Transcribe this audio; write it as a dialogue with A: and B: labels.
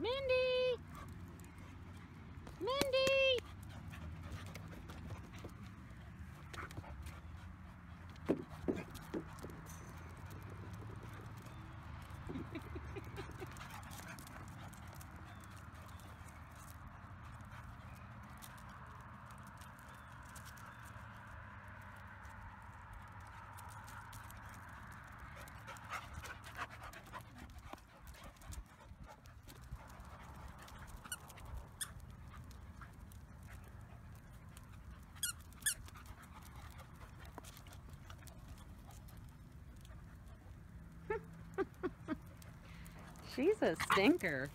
A: Mindy! She's a stinker.